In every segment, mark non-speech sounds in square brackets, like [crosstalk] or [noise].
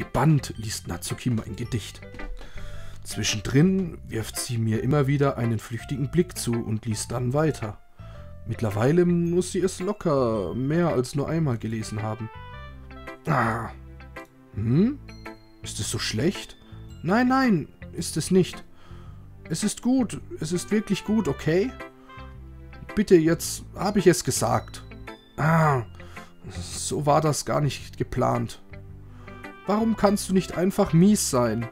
Gebannt liest Natsuki mein Gedicht. Zwischendrin wirft sie mir immer wieder einen flüchtigen Blick zu und liest dann weiter. Mittlerweile muss sie es locker mehr als nur einmal gelesen haben. Ah. Hm? Ist es so schlecht? Nein, nein, ist es nicht. Es ist gut, es ist wirklich gut, okay? Bitte, jetzt habe ich es gesagt. Ah, so war das gar nicht geplant. Warum kannst du nicht einfach mies sein?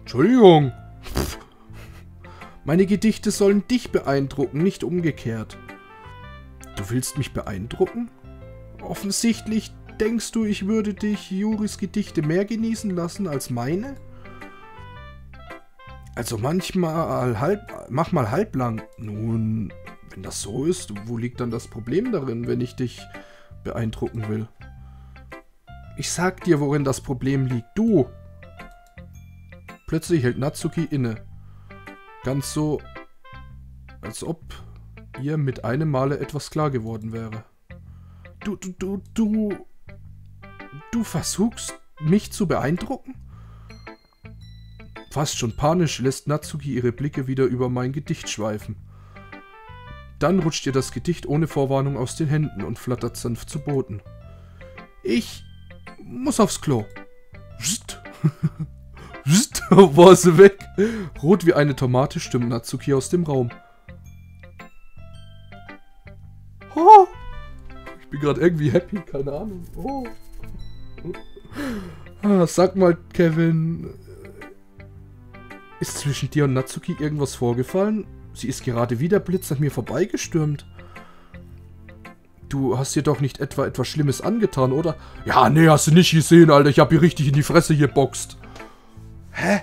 Entschuldigung. Pff. Meine Gedichte sollen dich beeindrucken, nicht umgekehrt. Du willst mich beeindrucken? Offensichtlich denkst du, ich würde dich Juris Gedichte mehr genießen lassen als meine? Also manchmal halb, mach mal halblang. Nun, wenn das so ist, wo liegt dann das Problem darin, wenn ich dich beeindrucken will? Ich sag dir, worin das Problem liegt. Du! Plötzlich hält Natsuki inne. Ganz so, als ob ihr mit einem Male etwas klar geworden wäre. Du, du, du, du... Du versuchst, mich zu beeindrucken? Fast schon panisch lässt Natsuki ihre Blicke wieder über mein Gedicht schweifen. Dann rutscht ihr das Gedicht ohne Vorwarnung aus den Händen und flattert sanft zu Boden. Ich muss aufs Klo. Psst. Psst. War sie weg. Rot wie eine Tomate stimmt Natsuki aus dem Raum. Oh. Ich bin gerade irgendwie happy, keine Ahnung. Oh. Ah, sag mal, Kevin. Ist zwischen dir und Natsuki irgendwas vorgefallen? Sie ist gerade wie der Blitz an mir vorbeigestürmt. Du hast ihr doch nicht etwa etwas Schlimmes angetan, oder? Ja, nee, hast du nicht gesehen, Alter. Ich hab ihr richtig in die Fresse geboxt. Hä?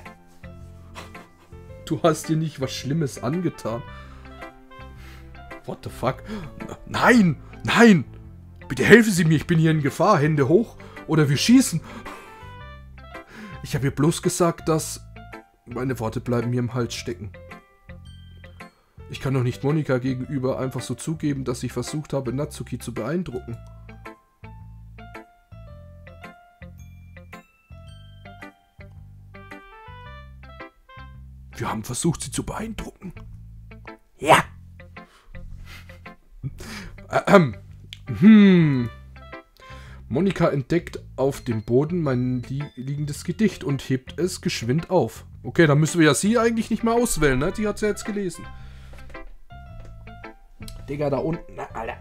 Du hast ihr nicht was Schlimmes angetan. What the fuck? Nein! Nein! Bitte helfen Sie mir, ich bin hier in Gefahr. Hände hoch oder wir schießen. Ich habe ihr bloß gesagt, dass... Meine Worte bleiben mir im Hals stecken. Ich kann doch nicht Monika gegenüber einfach so zugeben, dass ich versucht habe, Natsuki zu beeindrucken. Wir haben versucht, sie zu beeindrucken. Ja. Ähm. Hm. Monika entdeckt auf dem Boden mein li liegendes Gedicht und hebt es geschwind auf. Okay, dann müssen wir ja sie eigentlich nicht mehr auswählen, ne? Die hat sie ja jetzt gelesen. Digga, da unten. Na, Alter.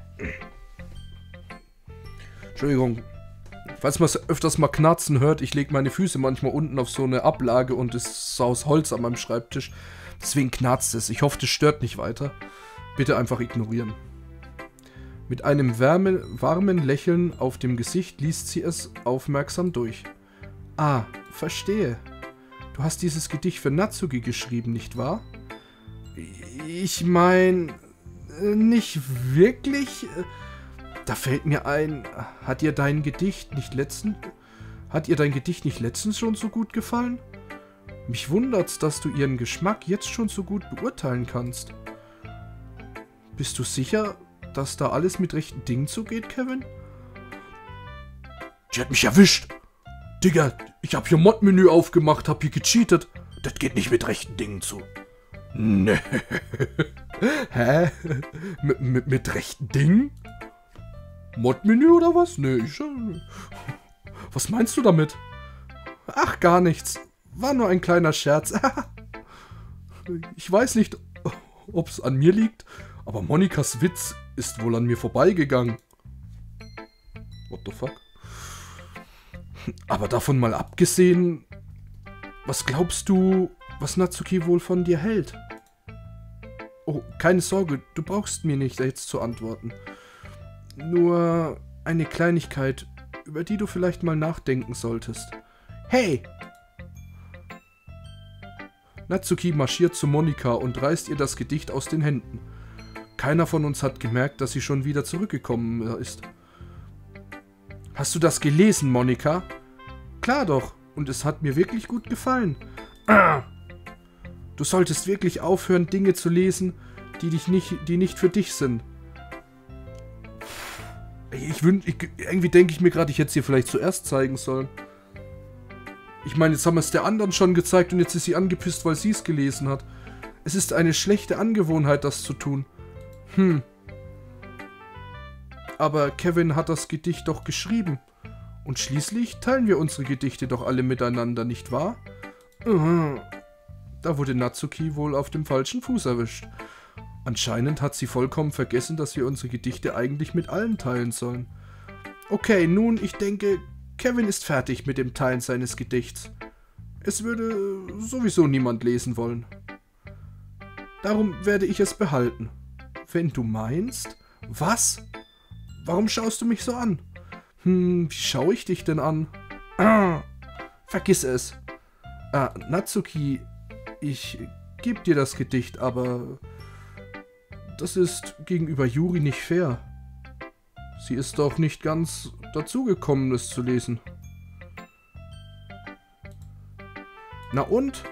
Entschuldigung. Falls man es öfters mal knarzen hört, ich lege meine Füße manchmal unten auf so eine Ablage und es ist aus Holz an meinem Schreibtisch. Deswegen knarzt es. Ich hoffe, das stört nicht weiter. Bitte einfach ignorieren. Mit einem wärme, warmen Lächeln auf dem Gesicht liest sie es aufmerksam durch. Ah, verstehe. Du hast dieses Gedicht für Natsuki geschrieben, nicht wahr? Ich mein, nicht wirklich. Da fällt mir ein, hat ihr dein Gedicht nicht letzten hat ihr dein Gedicht nicht letztens schon so gut gefallen? Mich wundert's, dass du ihren Geschmack jetzt schon so gut beurteilen kannst. Bist du sicher, dass da alles mit rechten Dingen zugeht, Kevin? Die hat mich erwischt. Digga, ich hab hier Mod-Menü aufgemacht, hab hier gecheatet. Das geht nicht mit rechten Dingen zu. Nee. [laughs] Hä? mit, mit, mit rechten Dingen? Mod-Menü oder was? Nee, ich... Äh, was meinst du damit? Ach, gar nichts. War nur ein kleiner Scherz. [laughs] ich weiß nicht, ob es an mir liegt, aber Monikas Witz ist wohl an mir vorbeigegangen. What the fuck? Aber davon mal abgesehen, was glaubst du, was Natsuki wohl von dir hält? Oh, keine Sorge, du brauchst mir nicht jetzt zu antworten. Nur eine Kleinigkeit, über die du vielleicht mal nachdenken solltest. Hey! Natsuki marschiert zu Monika und reißt ihr das Gedicht aus den Händen. Keiner von uns hat gemerkt, dass sie schon wieder zurückgekommen ist. Hast du das gelesen, Monika? Klar doch, und es hat mir wirklich gut gefallen. Ah. [clears throat] Du solltest wirklich aufhören, Dinge zu lesen, die, dich nicht, die nicht für dich sind. Ich wünsche, irgendwie denke ich mir gerade, ich hätte es dir vielleicht zuerst zeigen sollen. Ich meine, jetzt haben wir es der anderen schon gezeigt und jetzt ist sie angepisst, weil sie es gelesen hat. Es ist eine schlechte Angewohnheit, das zu tun. Hm. Aber Kevin hat das Gedicht doch geschrieben. Und schließlich teilen wir unsere Gedichte doch alle miteinander, nicht wahr? Mhm. Da wurde Natsuki wohl auf dem falschen Fuß erwischt. Anscheinend hat sie vollkommen vergessen, dass wir unsere Gedichte eigentlich mit allen teilen sollen. Okay, nun, ich denke, Kevin ist fertig mit dem Teilen seines Gedichts. Es würde sowieso niemand lesen wollen. Darum werde ich es behalten. Wenn du meinst? Was? Warum schaust du mich so an? Hm, wie schaue ich dich denn an? Ah, vergiss es. Ah, Natsuki, ich gebe dir das Gedicht, aber das ist gegenüber Yuri nicht fair. Sie ist doch nicht ganz dazugekommen, es zu lesen. Na und?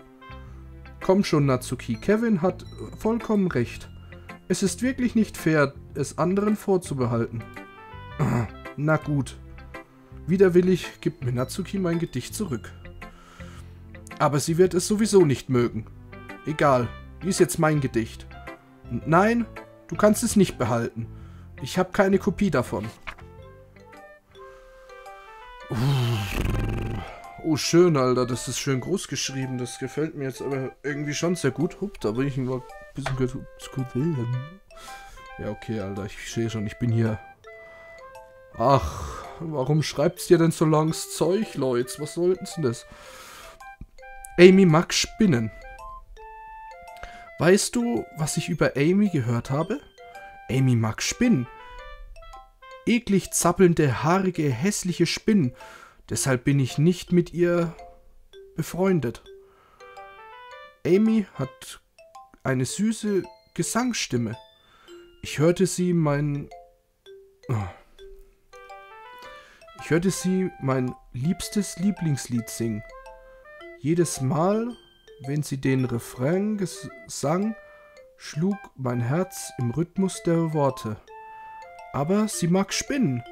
Komm schon, Natsuki. Kevin hat vollkommen recht. Es ist wirklich nicht fair, es anderen vorzubehalten. [clears throat] Na gut. Widerwillig gibt mir Natsuki mein Gedicht zurück. Aber sie wird es sowieso nicht mögen. Egal, dies ist jetzt mein Gedicht. Und nein, du kannst es nicht behalten. Ich habe keine Kopie davon. Oh, schön, Alter. Das ist schön groß geschrieben. Das gefällt mir jetzt aber irgendwie schon sehr gut. Hup, da bin ich mal ein bisschen gut Ja, okay, Alter. Ich sehe schon, ich bin hier. Ach, warum schreibt's dir denn so langes Zeug, Leute? Was sollten denn das? Amy mag Spinnen. Weißt du, was ich über Amy gehört habe? Amy mag Spinnen. Eklig zappelnde, haarige, hässliche Spinnen. Deshalb bin ich nicht mit ihr befreundet. Amy hat eine süße Gesangsstimme. Ich hörte sie mein... Oh. Ich hörte sie mein liebstes Lieblingslied singen. Jedes Mal, wenn sie den Refrain sang, schlug mein Herz im Rhythmus der Worte. Aber sie mag spinnen,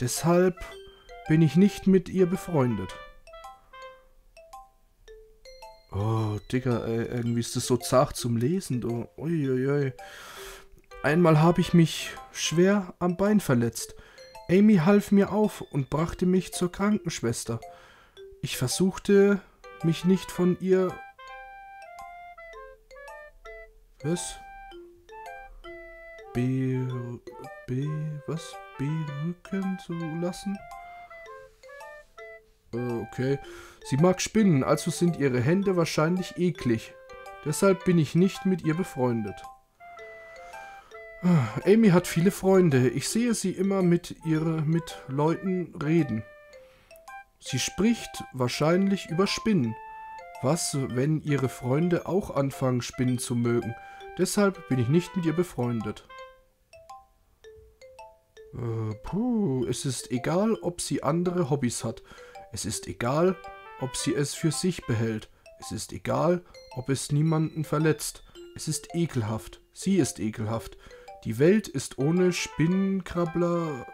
deshalb bin ich nicht mit ihr befreundet. Oh, Digga, ey, irgendwie ist das so zart zum Lesen. Oh, uiuiui. Einmal habe ich mich schwer am Bein verletzt. Amy half mir auf und brachte mich zur Krankenschwester. Ich versuchte mich nicht von ihr... Was? Be... Be... Was? Berücken zu lassen? Äh, okay. Sie mag Spinnen, also sind ihre Hände wahrscheinlich eklig. Deshalb bin ich nicht mit ihr befreundet. Ah, Amy hat viele Freunde. Ich sehe sie immer mit ihre mit Leuten reden. Sie spricht wahrscheinlich über Spinnen. Was, wenn ihre Freunde auch anfangen, Spinnen zu mögen? Deshalb bin ich nicht mit ihr befreundet. Äh, puh, es ist egal, ob sie andere Hobbys hat. Es ist egal, ob sie es für sich behält. Es ist egal, ob es niemanden verletzt. Es ist ekelhaft. Sie ist ekelhaft. Die Welt ist ohne Spinnenkrabbler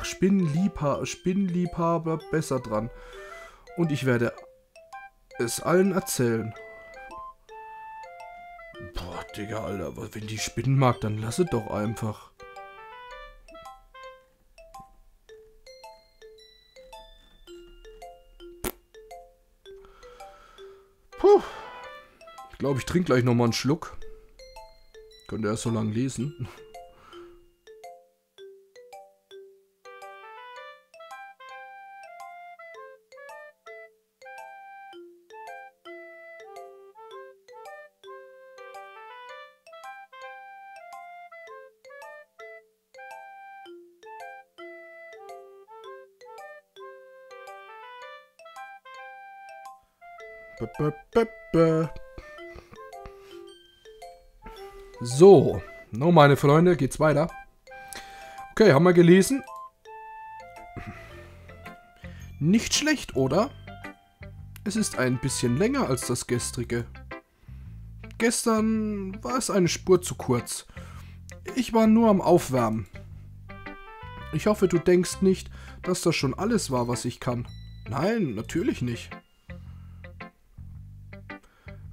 Ach, Spinnenliebha Spinnenliebhaber besser dran. Und ich werde es allen erzählen. Boah, Digga, Alter. Wenn die Spinnen mag, dann lasse doch einfach. Puh. Ich glaube, ich trinke gleich nochmal einen Schluck. Könnt ihr erst so lange lesen. So, no, meine Freunde, geht's weiter. Okay, haben wir gelesen. Nicht schlecht, oder? Es ist ein bisschen länger als das gestrige. Gestern war es eine Spur zu kurz. Ich war nur am Aufwärmen. Ich hoffe, du denkst nicht, dass das schon alles war, was ich kann. Nein, natürlich nicht.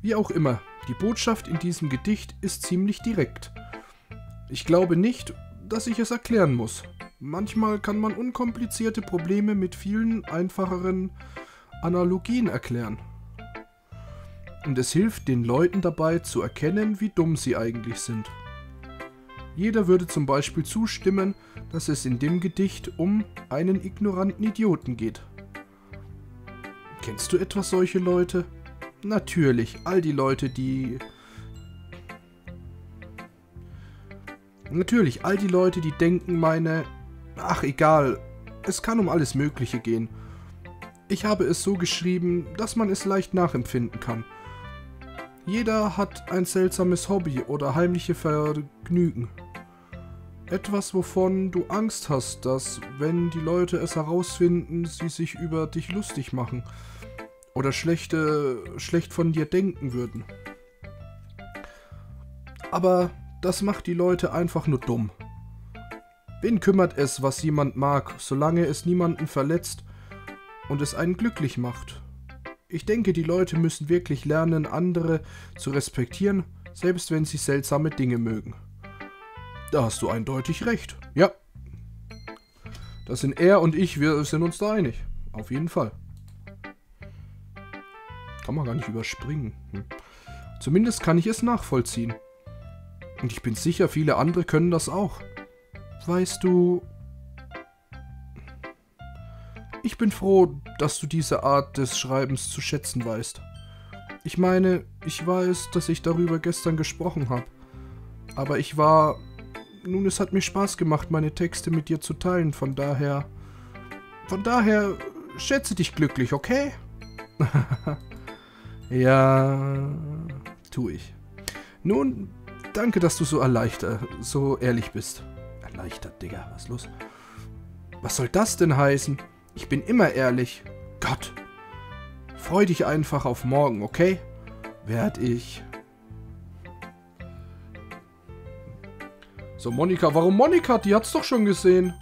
Wie auch immer, die Botschaft in diesem Gedicht ist ziemlich direkt. Ich glaube nicht, dass ich es erklären muss. Manchmal kann man unkomplizierte Probleme mit vielen einfacheren Analogien erklären. Und es hilft den Leuten dabei zu erkennen, wie dumm sie eigentlich sind. Jeder würde zum Beispiel zustimmen, dass es in dem Gedicht um einen ignoranten Idioten geht. Kennst du etwas solche Leute? Natürlich, all die Leute, die... Natürlich, all die Leute, die denken, meine... Ach, egal. Es kann um alles Mögliche gehen. Ich habe es so geschrieben, dass man es leicht nachempfinden kann. Jeder hat ein seltsames Hobby oder heimliche Vergnügen. Etwas, wovon du Angst hast, dass, wenn die Leute es herausfinden, sie sich über dich lustig machen oder schlechte, schlecht von dir denken würden. Aber das macht die Leute einfach nur dumm. Wen kümmert es, was jemand mag, solange es niemanden verletzt und es einen glücklich macht? Ich denke, die Leute müssen wirklich lernen, andere zu respektieren, selbst wenn sie seltsame Dinge mögen. Da hast du eindeutig recht. Ja. Das sind er und ich, wir sind uns da einig. Auf jeden Fall. Kann man gar nicht überspringen. Hm. Zumindest kann ich es nachvollziehen. Und ich bin sicher, viele andere können das auch. Weißt du... Ich bin froh, dass du diese Art des Schreibens zu schätzen weißt. Ich meine, ich weiß, dass ich darüber gestern gesprochen habe. Aber ich war... Nun, es hat mir Spaß gemacht, meine Texte mit dir zu teilen, von daher... Von daher, schätze dich glücklich, okay? [laughs] Ja, tu ich. Nun, danke, dass du so erleichtert, so ehrlich bist. Erleichtert, Digga, was los? Was soll das denn heißen? Ich bin immer ehrlich. Gott. Freu dich einfach auf morgen, okay? Werd ich. So, Monika, warum Monika? Die hat's doch schon gesehen.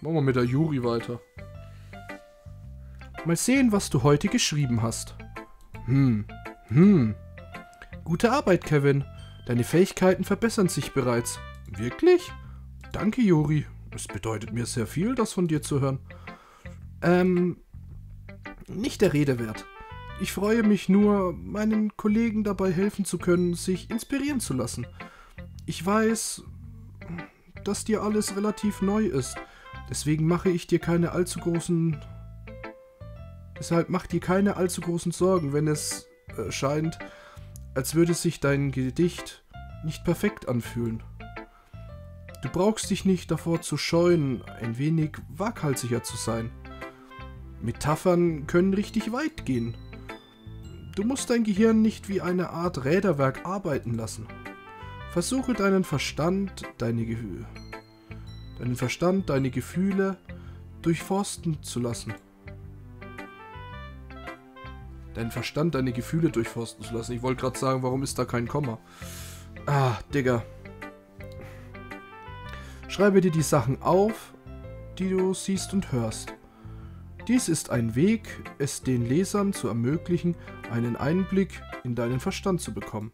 Machen wir mit der Juri weiter. Mal sehen, was du heute geschrieben hast. Hm, hm. Gute Arbeit, Kevin. Deine Fähigkeiten verbessern sich bereits. Wirklich? Danke, Juri. Es bedeutet mir sehr viel, das von dir zu hören. Ähm, nicht der Rede wert. Ich freue mich nur, meinen Kollegen dabei helfen zu können, sich inspirieren zu lassen. Ich weiß, dass dir alles relativ neu ist. Deswegen mache ich dir keine allzu großen Deshalb mach dir keine allzu großen Sorgen, wenn es äh, scheint, als würde sich dein Gedicht nicht perfekt anfühlen. Du brauchst dich nicht davor zu scheuen, ein wenig waghalsiger zu sein. Metaphern können richtig weit gehen. Du musst dein Gehirn nicht wie eine Art Räderwerk arbeiten lassen. Versuche deinen Verstand, deine Gefühle, deinen Verstand, deine Gefühle durchforsten zu lassen deinen Verstand, deine Gefühle durchforsten zu lassen. Ich wollte gerade sagen, warum ist da kein Komma? Ah, Digga. Schreibe dir die Sachen auf, die du siehst und hörst. Dies ist ein Weg, es den Lesern zu ermöglichen, einen Einblick in deinen Verstand zu bekommen.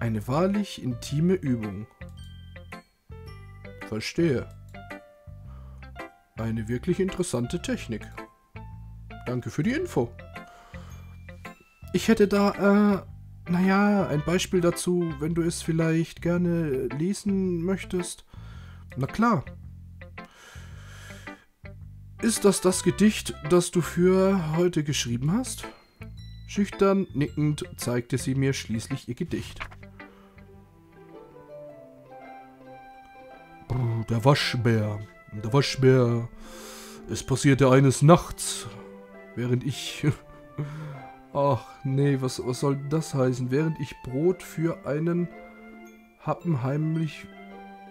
Eine wahrlich intime Übung. Verstehe. Eine wirklich interessante Technik. Danke für die Info. Ich hätte da, äh, naja, ein Beispiel dazu, wenn du es vielleicht gerne lesen möchtest. Na klar. Ist das das Gedicht, das du für heute geschrieben hast? Schüchtern nickend zeigte sie mir schließlich ihr Gedicht. Der Waschbär. Der Waschbär. Es passierte eines Nachts, während ich Ach nee, was, was soll das heißen? Während ich Brot für einen Happen heimlich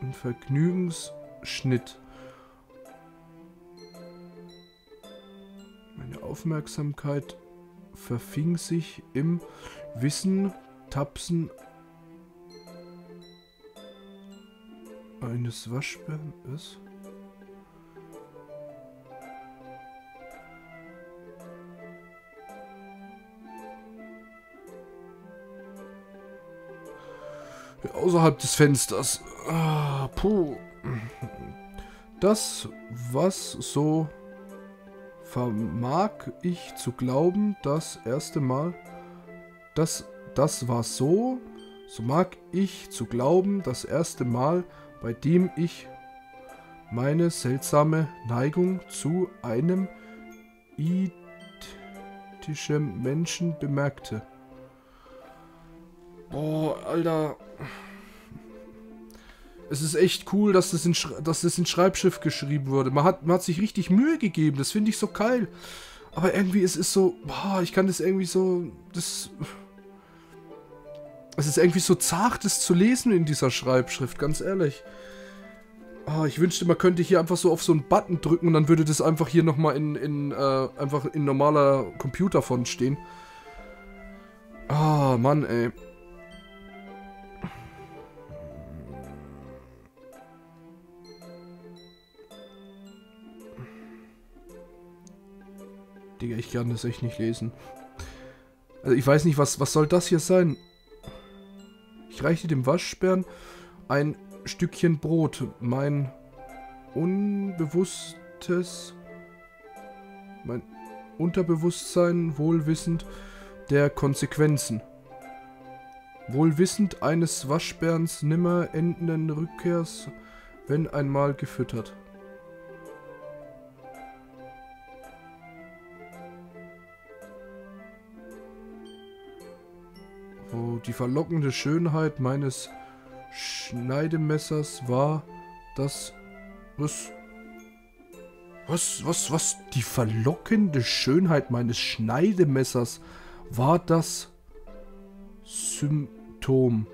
einen Vergnügensschnitt. Meine Aufmerksamkeit verfing sich im Wissen, Tapsen eines Waschbären ist. Außerhalb des Fensters. Ah, puh. Das, was so vermag ich zu glauben, das erste Mal, das, das war so, so mag ich zu glauben, das erste Mal, bei dem ich meine seltsame Neigung zu einem idischen Menschen bemerkte. Boah, Alter. Es ist echt cool, dass das in, dass das in Schreibschrift geschrieben wurde. Man hat, man hat sich richtig Mühe gegeben. Das finde ich so geil. Aber irgendwie, es ist so, boah, ich kann das irgendwie so, das... Es ist irgendwie so zart, das zu lesen in dieser Schreibschrift, ganz ehrlich. Oh, ich wünschte, man könnte hier einfach so auf so einen Button drücken und dann würde das einfach hier nochmal in, in, äh, einfach in normaler Computerfont stehen. Ah, Mann, ey. Digga, ich kann das echt nicht lesen. Also ich weiß nicht, was, was soll das hier sein? Ich reichte dem Waschbären ein Stückchen Brot. Mein unbewusstes, mein Unterbewusstsein wohlwissend der Konsequenzen. Wohlwissend eines Waschbärens nimmer endenden Rückkehrs, wenn einmal gefüttert. Die verlockende Schönheit meines Schneidemessers war das... Was? Was, was, was? Die verlockende Schönheit meines Schneidemessers war das Symptom.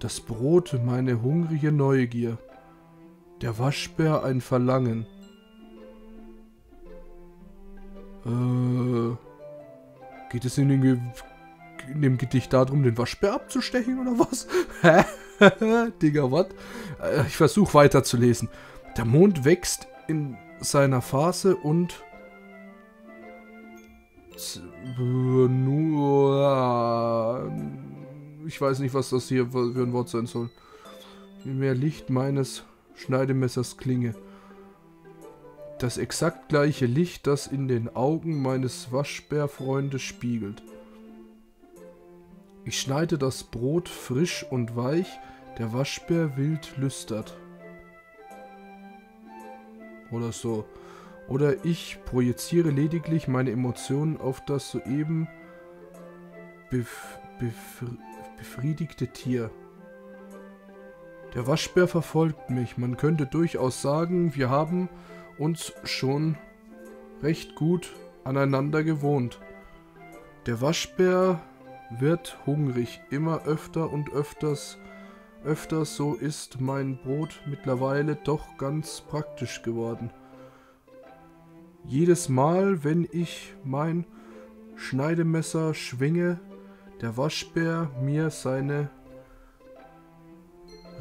Das Brot meine hungrige Neugier. Der Waschbär ein Verlangen. Äh, geht es in den in dem Gedicht darum, den Waschbär abzustechen oder was? [laughs] Hä? [laughs] Digga, was? Äh, ich versuche weiterzulesen. Der Mond wächst in seiner Phase und nur ich weiß nicht, was das hier für ein Wort sein soll. Je mehr Licht meines Schneidemessers klinge. Das exakt gleiche Licht, das in den Augen meines Waschbärfreundes spiegelt. Ich schneide das Brot frisch und weich, der Waschbär wild lüstert. Oder so. Oder ich projiziere lediglich meine Emotionen auf das soeben bef bef befriedigte Tier. Der Waschbär verfolgt mich. Man könnte durchaus sagen, wir haben uns schon recht gut aneinander gewohnt. Der Waschbär wird hungrig, immer öfter und öfters, öfters so ist mein Brot mittlerweile doch ganz praktisch geworden. Jedes Mal, wenn ich mein Schneidemesser schwinge, der Waschbär mir seine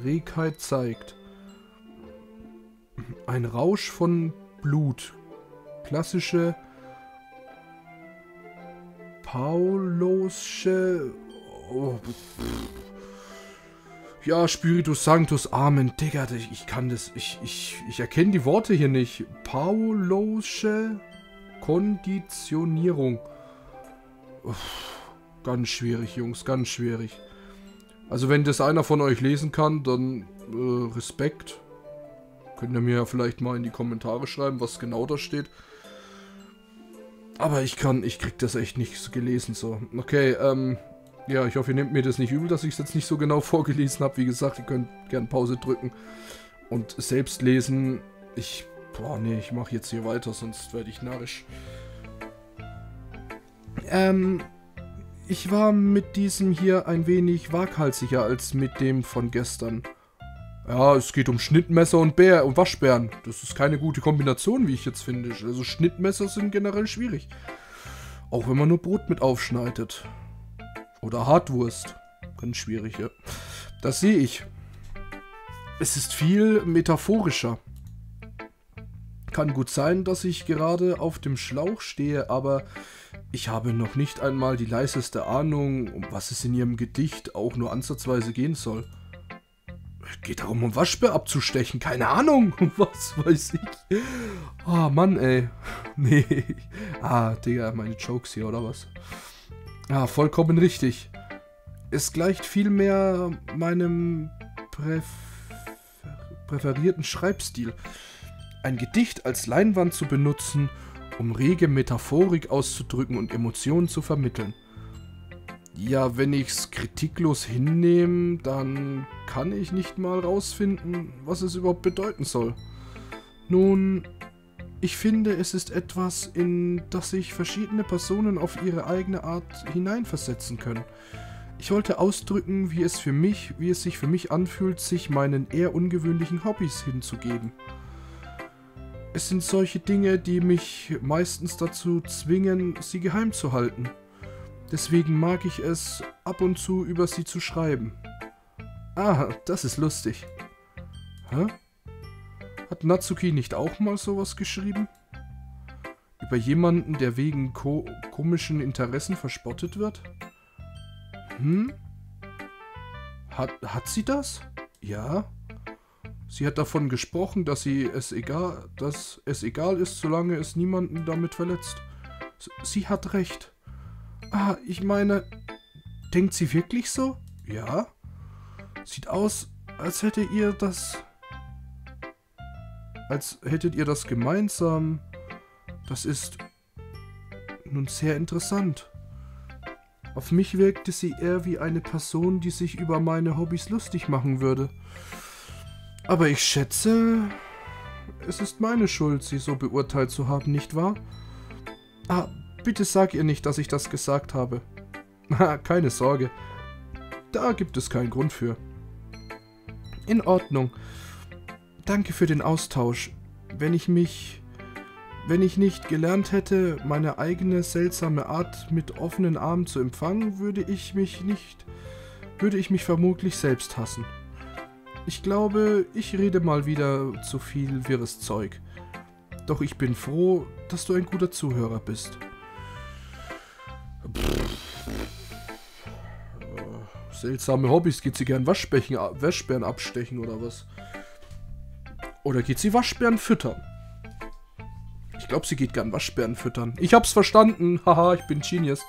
Regheit zeigt. Ein Rausch von Blut. Klassische Paulosche. Oh, ja, Spiritus Sanctus, Amen. Digga, ich, kann das. Ich, ich, ich erkenne die Worte hier nicht. Paulosche Konditionierung. Uff, ganz schwierig, Jungs, ganz schwierig. Also, wenn das einer von euch lesen kann, dann äh, Respekt. Könnt ihr mir ja vielleicht mal in die Kommentare schreiben, was genau da steht. Aber ich kann, ich krieg das echt nicht gelesen so. Okay, ähm, ja, ich hoffe, ihr nehmt mir das nicht übel, dass ich es jetzt nicht so genau [laughs] vorgelesen habe. Wie gesagt, ihr könnt gerne Pause drücken und selbst lesen. Ich, boah, nee, ich mache jetzt hier weiter, sonst werde ich narrisch. Ähm, ich war mit diesem hier ein wenig waghalsiger als mit dem von gestern. Ja, es geht um Schnittmesser und Bär und Waschbären. Das ist keine gute Kombination, wie ich jetzt finde. Also Schnittmesser sind generell schwierig. Auch wenn man nur Brot mit aufschneidet. Oder Hartwurst. Ganz schwierig, ja. Das sehe ich. es ist viel metaphorischer. Kann gut sein, dass ich gerade auf dem Schlauch stehe, aber ich habe noch nicht einmal die leiseste Ahnung, um was es in ihrem Gedicht auch nur ansatzweise gehen soll. Geht darum, um Waschbär abzustechen. Keine Ahnung. [laughs] Was weiß ich. Oh, Mann, ey. [laughs] Nee. Ah, Digga, meine Jokes hier, oder was? Ah, vollkommen richtig. Es gleicht vielmehr meinem Präf präferierten Schreibstil. Ein Gedicht als Leinwand zu benutzen, um rege Metaphorik auszudrücken und Emotionen zu vermitteln. Ja, wenn ich's kritiklos hinnehme, dann kann ich nicht mal rausfinden, was es überhaupt bedeuten soll. Nun, ich finde, es ist etwas, in das sich verschiedene Personen auf ihre eigene Art hineinversetzen können. Ich wollte ausdrücken, wie es für mich, wie es sich für mich anfühlt, sich meinen eher ungewöhnlichen Hobbys hinzugeben. Es sind solche Dinge, die mich meistens dazu zwingen, sie geheim zu halten. Deswegen mag ich es, ab und zu über sie zu schreiben. Ah, das ist lustig. Hä? Hat Natsuki nicht auch mal sowas geschrieben? Über jemanden, der wegen ko komischen Interessen verspottet wird? Hm? Hat, hat sie das? Ja. Sie hat davon gesprochen, dass sie es egal, dass es egal ist, solange es niemanden damit verletzt. Sie hat recht. Ah, ich meine, denkt sie wirklich so? Ja. Sieht aus, als hätte ihr das... Als hättet ihr das gemeinsam. Das ist nun sehr interessant. Auf mich wirkte sie eher wie eine Person, die sich über meine Hobbys lustig machen würde. Aber ich schätze, es ist meine Schuld, sie so beurteilt zu haben, nicht wahr? Ah, Bitte sag ihr nicht, dass ich das gesagt habe. Keine Sorge. Da gibt es keinen Grund für. In Ordnung. Danke für den Austausch. Wenn ich mich... Wenn ich nicht gelernt hätte, meine eigene seltsame Art mit offenen Armen zu empfangen, würde ich mich nicht... würde ich mich vermutlich selbst hassen. Ich glaube, ich rede mal wieder zu viel wirres Zeug. Doch ich bin froh, dass du ein guter Zuhörer bist. Seltsame Hobbys. Geht sie gern Waschbächen, Waschbären abstechen oder was? Oder geht sie Waschbären füttern? Ich glaube, sie geht gern Waschbären füttern. Ich hab's verstanden. Haha, ich bin Genius.